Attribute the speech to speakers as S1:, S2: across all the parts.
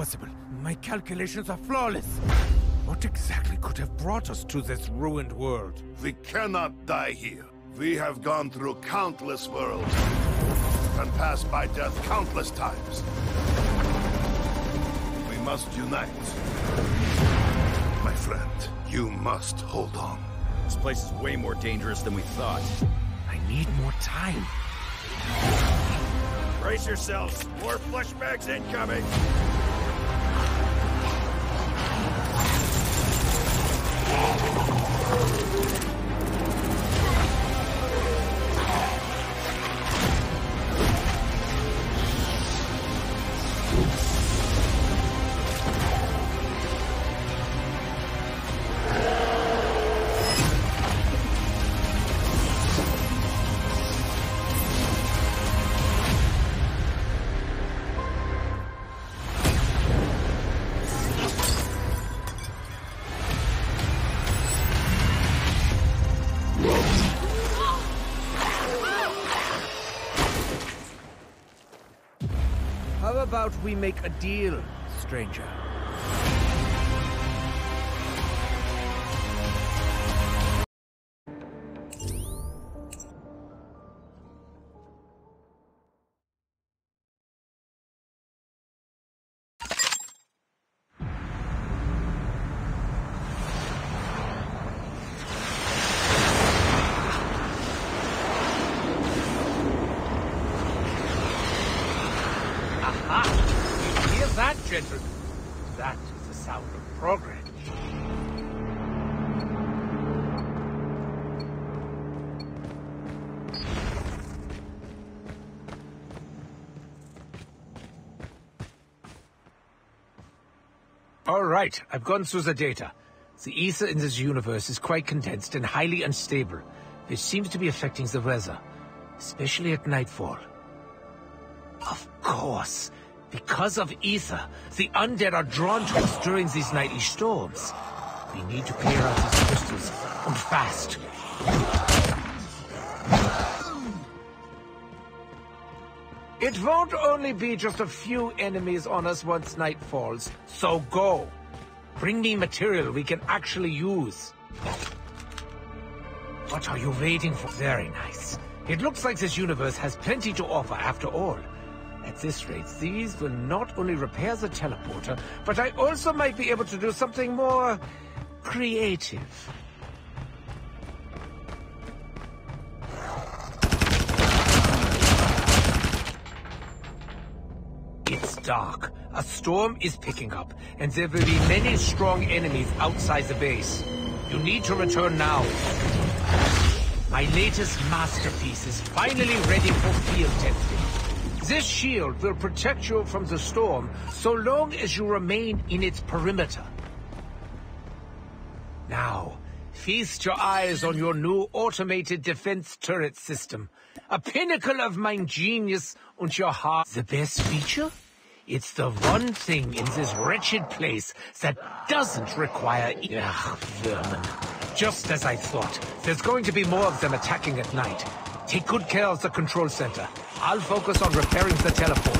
S1: impossible. My calculations are flawless. What exactly could have brought us to this ruined world?
S2: We cannot die here. We have gone through countless worlds and passed by death countless times. We must unite. My friend, you must hold on.
S3: This place is way more dangerous than we thought.
S1: I need more time.
S3: Brace yourselves. More flashbacks incoming.
S1: How about we make a deal, stranger? That, gentlemen? That is the sound of progress. All right, I've gone through the data. The ether in this universe is quite condensed and highly unstable, which seems to be affecting the weather, especially at nightfall. Of course. Because of ether, the undead are drawn to us during these nightly storms. We need to clear out these crystals, and fast. It won't only be just a few enemies on us once night falls, so go. Bring me material we can actually use. What are you waiting for? Very nice. It looks like this universe has plenty to offer after all. At this rate, these will not only repair the teleporter, but I also might be able to do something more... creative. It's dark. A storm is picking up, and there will be many strong enemies outside the base. You need to return now. My latest masterpiece is finally ready for field testing. This shield will protect you from the storm so long as you remain in its perimeter. Now, feast your eyes on your new automated defense turret system. A pinnacle of my genius and your heart. The best feature? It's the one thing in this wretched place that doesn't require... Ugh, vermin. Just as I thought. There's going to be more of them attacking at night. Take good care of the control center. I'll focus on repairing the teleport.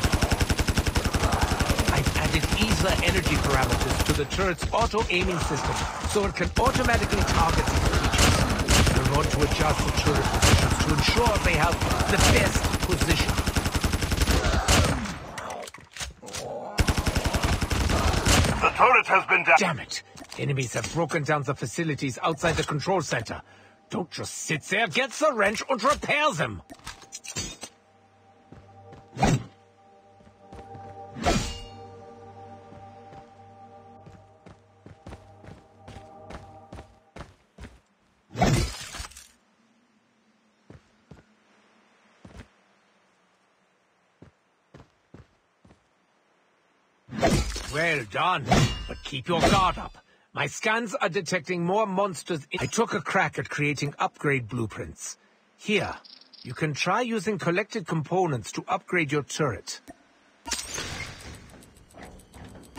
S1: I've added ether energy parameters to the turret's auto-aiming system, so it can automatically target these creatures. You'll want to adjust the turret positions to ensure they have the best position.
S2: The turret has been down.
S1: Damn it! Enemies have broken down the facilities outside the control center. Don't just sit there, get the wrench and repair them! Well done, but keep your guard up. My scans are detecting more monsters. I took a crack at creating upgrade blueprints. Here, you can try using collected components to upgrade your turret.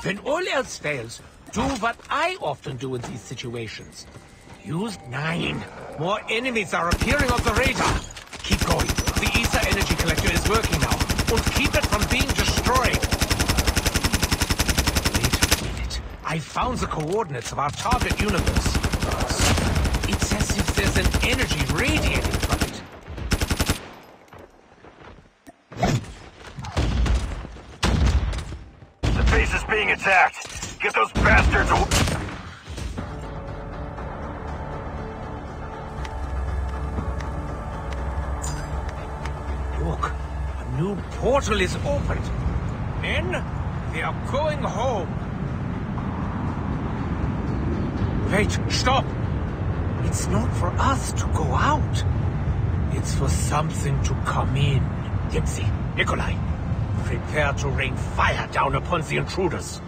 S1: When all else fails, do what I often do in these situations. Use nine. More enemies are appearing on the radar. Keep going. The ether energy collector is working now. And keep it from being destroyed. I found the coordinates of our target universe. It's as if there's an energy radiating from it.
S3: The base is being attacked. Get those bastards away.
S1: Look, a new portal is opened. Men, they are going home. Wait, stop! It's not for us to go out. It's for something to come in. Dempsey, Nikolai, prepare to rain fire down upon the intruders.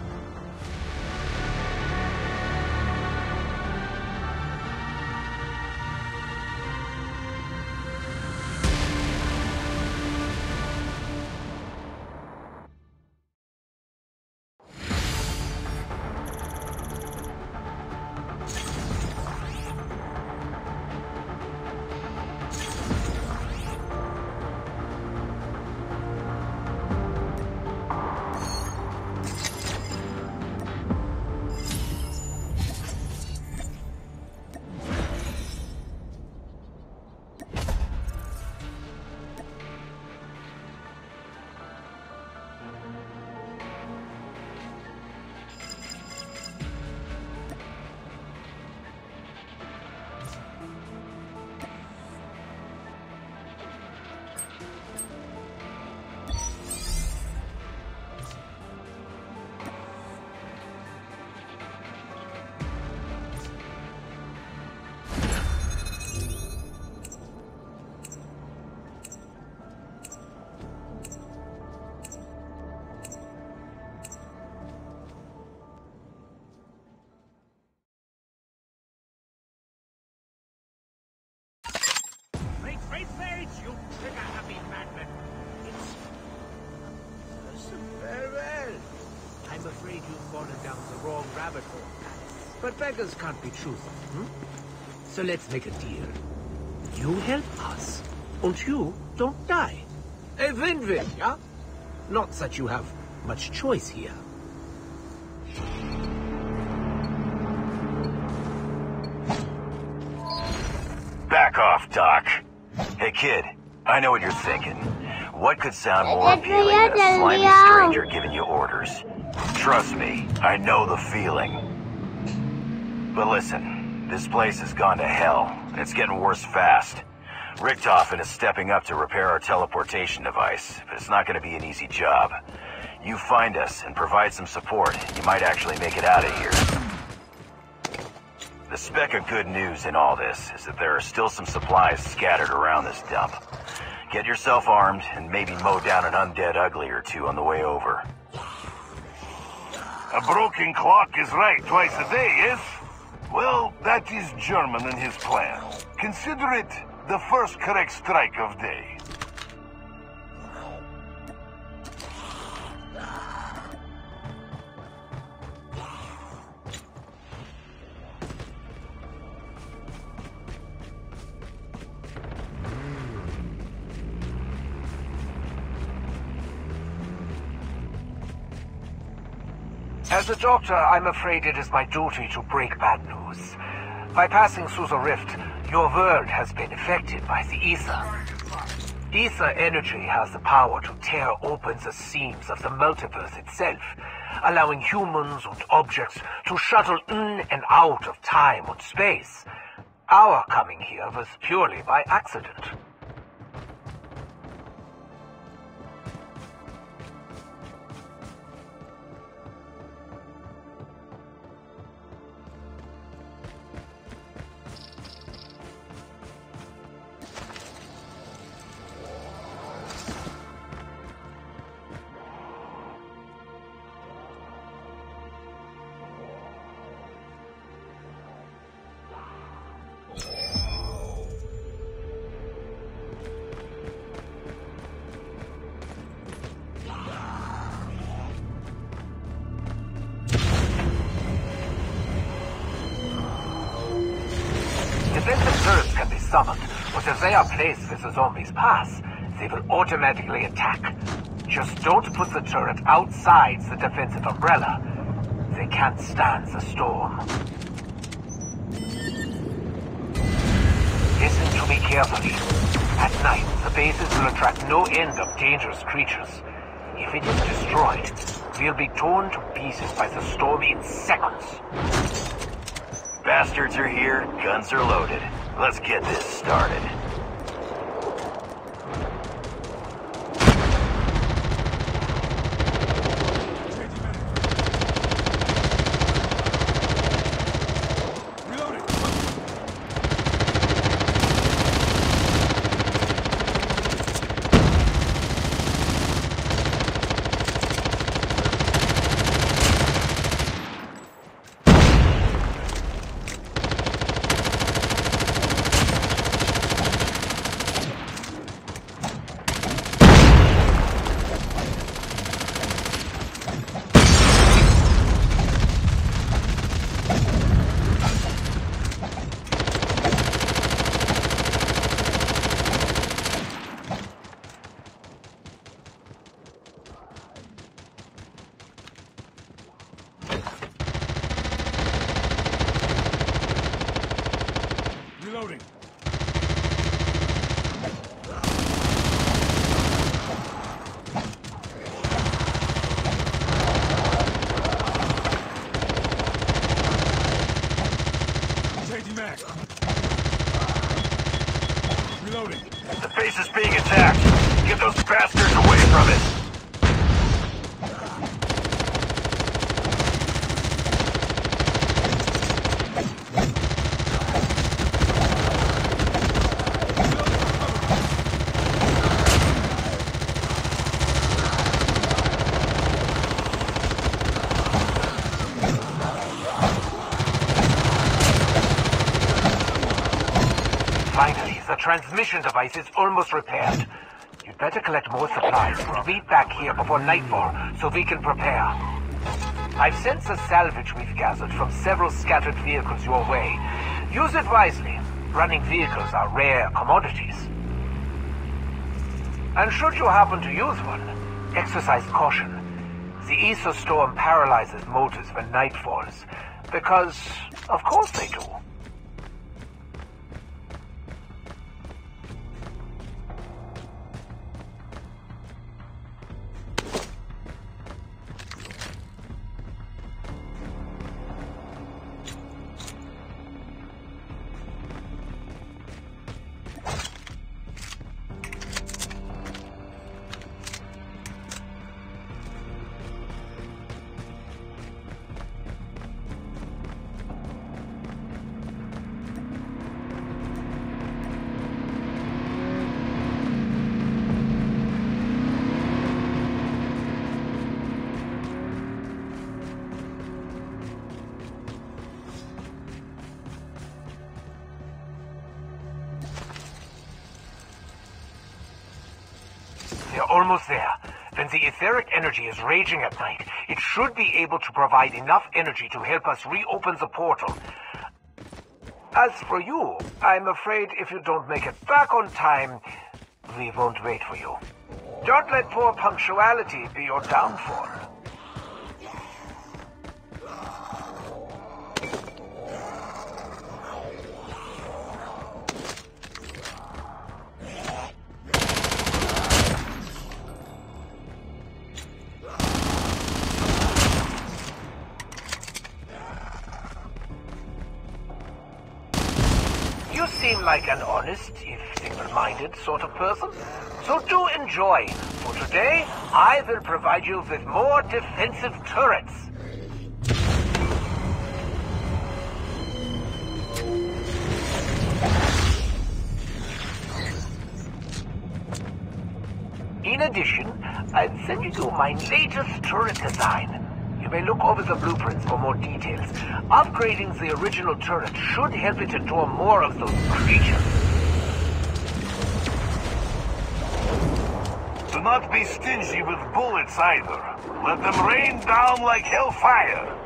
S1: Beggars can't be choosers, hmm? So let's make a deal. You help us, and you don't die. A win-win, yeah? Not that you have much choice here.
S3: Back off, Doc. Hey, kid. I know what you're thinking. What could sound more appealing than a slimy stranger giving you orders? Trust me, I know the feeling. But listen, this place has gone to hell, it's getting worse fast. Richtofen is stepping up to repair our teleportation device, but it's not going to be an easy job. You find us and provide some support, you might actually make it out of here. The speck of good news in all this is that there are still some supplies scattered around this dump. Get yourself armed and maybe mow down an undead ugly or two on the way over.
S2: A broken clock is right twice a day, yes? Well, that is German in his plan. Consider it the first correct strike of day.
S1: Doctor, I'm afraid it is my duty to break bad news. By passing through the rift, your world has been affected by the ether. Ether energy has the power to tear open the seams of the multiverse itself, allowing humans and objects to shuttle in and out of time and space. Our coming here was purely by accident. They are placed with the zombies' pass, they will automatically attack. Just don't put the turret outside the defensive umbrella. They can't stand the storm. Listen to me carefully. At night, the bases will attract no end of dangerous creatures. If it is destroyed, we'll be torn to pieces by the storm in seconds.
S3: Bastards are here, guns are loaded. Let's get this started.
S1: Transmission device is almost repaired. You'd better collect more supplies and be back here before nightfall so we can prepare. I've sent the salvage we've gathered from several scattered vehicles your way. Use it wisely. Running vehicles are rare commodities. And should you happen to use one, exercise caution. The Aether Storm paralyzes motors when night falls. Because, of course they do. Almost there. When the etheric energy is raging at night, it should be able to provide enough energy to help us reopen the portal. As for you, I'm afraid if you don't make it back on time, we won't wait for you. Don't let poor punctuality be your downfall. Seem like an honest, if single-minded sort of person. So do enjoy, for today I will provide you with more defensive turrets. In addition, I'll send you my latest turret design. May look over the blueprints for more details. Upgrading the original turret should help it endure more of those creatures.
S2: Do not be stingy with bullets either. Let them rain down like hellfire.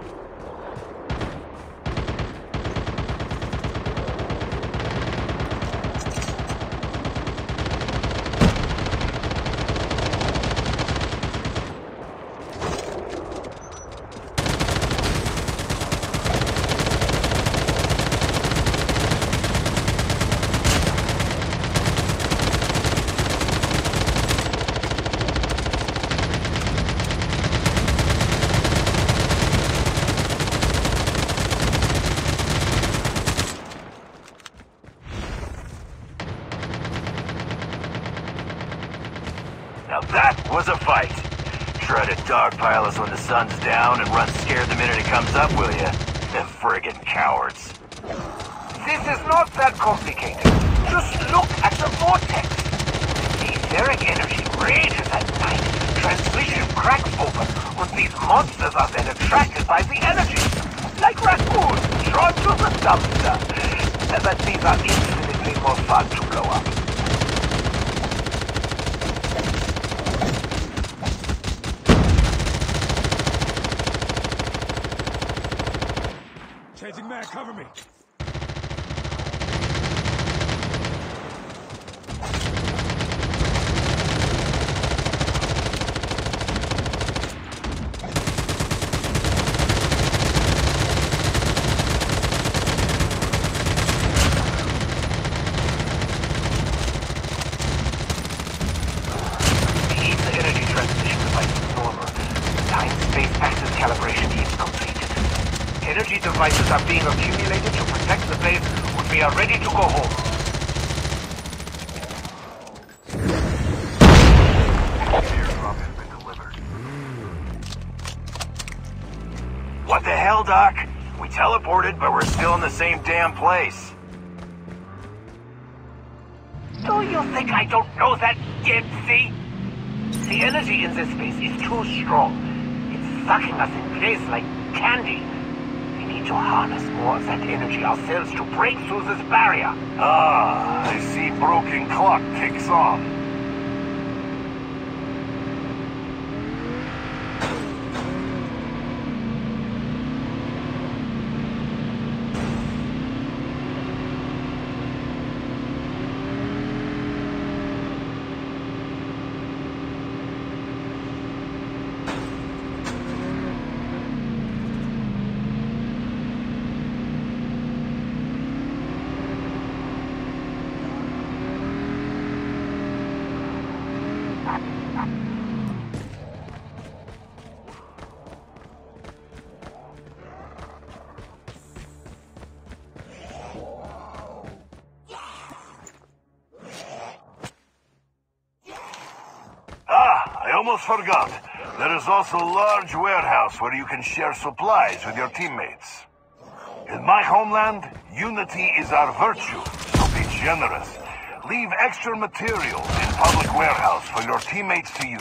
S3: Now that was a fight. Try to dogpile us when the sun's down and run scared the minute it comes up, will ya? The friggin' cowards.
S1: This is not that complicated. Just look at the vortex. The etheric energy rages at night. Transmission cracks open, and these monsters are then attracted by the energy. Like raccoons drawn to the dumpster. But these are infinitely more fun to blow up.
S4: Mag, cover me.
S1: Keep the energy transmission devices normal. Time-space axis calibration is completed. Energy devices are being accumulated to protect the base when we are ready to go home.
S2: Airdrop has been delivered.
S3: What the hell, Doc? We teleported, but we're still in the same damn place.
S1: Do you think I don't know that, Dempsey? The energy in this space is too strong. It's sucking us in place like candy. We need to harness more of that energy ourselves to break through this barrier.
S2: Ah, I see broken clock ticks on. Ah, almost forgot. There is also a large warehouse where you can share supplies with your teammates. In my homeland, unity is our virtue, so be generous. Leave extra materials public warehouse for your teammates to use.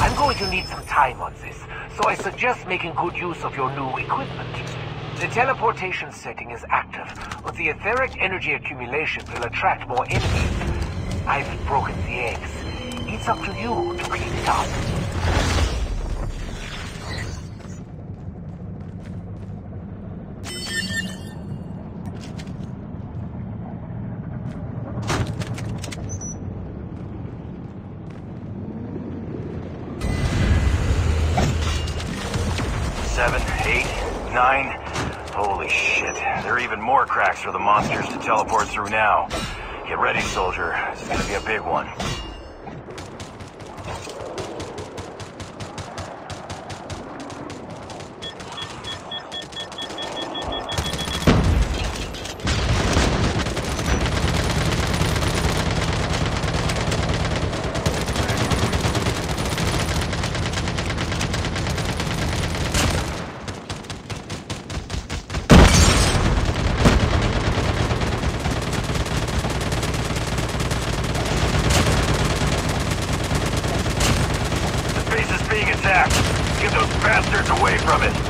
S1: I'm going to need some time on this, so I suggest making good use of your new equipment. The teleportation setting is active, but the etheric energy accumulation will attract more enemies. I've broken the eggs. It's up to you to clean it up.
S3: Nine. Holy shit. There are even more cracks for the monsters to teleport through now. Get ready, soldier. This is gonna be a big one. The base attacked. Get those bastards away from it.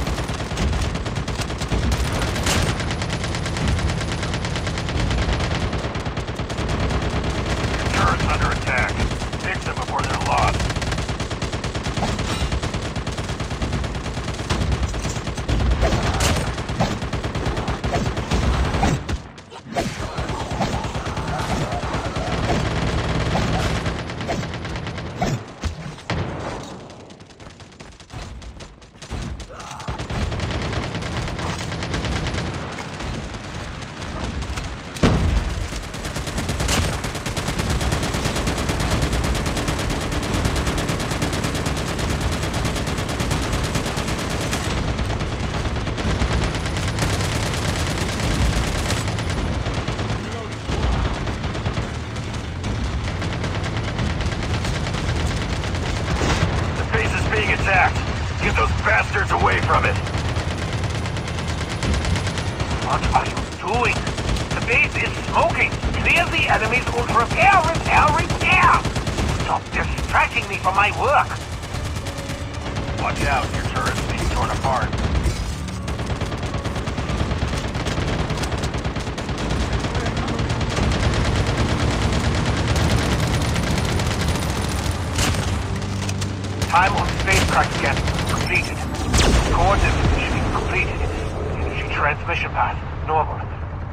S1: Transmission path, normal.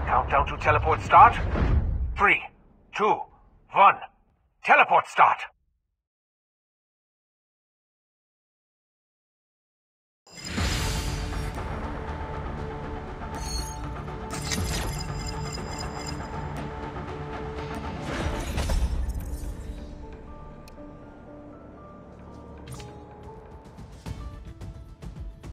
S1: Countdown to teleport start. Three, two, one. Teleport start!